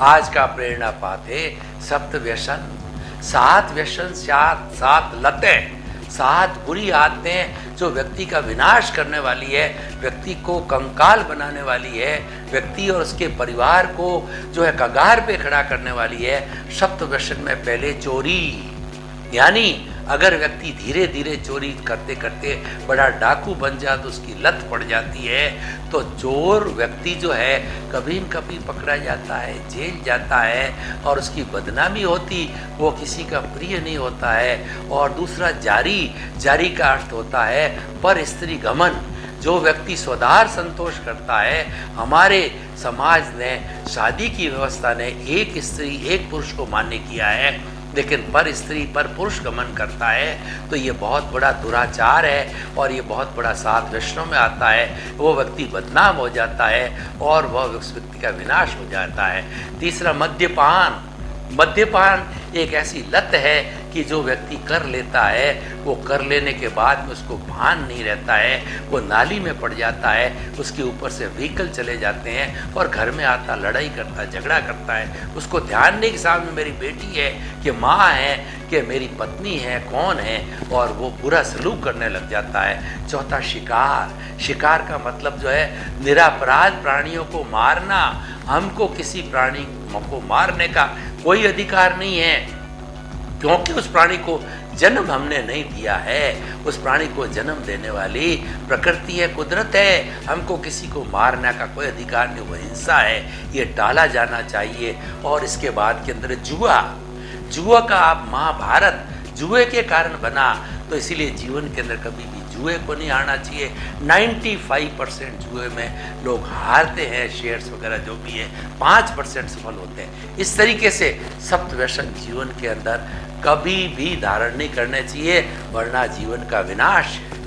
आज का प्रेरणा पाते सप्त व्यसन। सात व्यसन, सात सात लतें, सात बुरी आदतें जो व्यक्ति का विनाश करने वाली है, व्यक्ति को कंकाल बनाने वाली है, व्यक्ति और उसके परिवार को जो है कगार पे खड़ा करने वाली है। सप्त व्यसन में पहले चोरी, यानी अगर व्यक्ति धीरे धीरे चोरी करते करते बड़ा डाकू बन जाए तो उसकी लत पड़ जाती है तो चोर व्यक्ति जो है, कभी न कभी पकड़ा जाता है, जेल जाता है और उसकी बदनामी होती, वो किसी का प्रिय नहीं होता है। और दूसरा जारी जारी का अर्थ होता है, पर स्त्री गमन, जो व्यक्ति स्वदार संतोष करता है, हमारे समाज ने, शादी की व्यवस्था ने एक स्त्री, एक पुरुष को मान्य किया है। लेकिन पर स्त्री, पर पुरुष गमन करता है तो ये बहुत बड़ा दुराचार है और ये बहुत बड़ा सात वैष्णव में आता है। वो व्यक्ति बदनाम हो जाता है और वह व्यक्ति का विनाश हो जाता है। तीसरा, मद्यपान। मद्यपान एक ऐसी लत है कि जो व्यक्ति कर लेता है, वो कर लेने के बाद में उसको भान नहीं रहता है, वो नाली में पड़ जाता है, उसके ऊपर से व्हीकल चले जाते हैं और घर में आता, लड़ाई करता है झगड़ा करता है। उसको ध्यान नहीं कि सामने मेरी बेटी है, कि माँ है, कि मेरी पत्नी है, कौन है, और वो बुरा सलूक करने लग जाता है। चौथा, शिकार। शिकार का मतलब जो है, निरापराध प्राणियों को मारना, हमको किसी प्राणी को मारने का कोई अधिकार नहीं है। क्योंकि उस प्राणी को जन्म हमने नहीं दिया है, उस प्राणी को जन्म देने वाली प्रकृति है, कुदरत है। हमको किसी को मारने का कोई अधिकार नहीं, वो हिंसा है। ये टाला जाना चाहिए। और इसके बाद के अंदर जुआ जुआ का आप महाभारत जुए के कारण बना तो इसीलिए जीवन के अंदर कभी भी जुए को नहीं आना चाहिए। 95 परसेंट जुए में लोग हारते हैं, शेयर्स वगैरह जो भी है, पाँच परसेंट सफल होते हैं। इस तरीके से सप्त जीवन के अंदर कभी भी धारण नहीं करने चाहिए, वरना जीवन का विनाश है।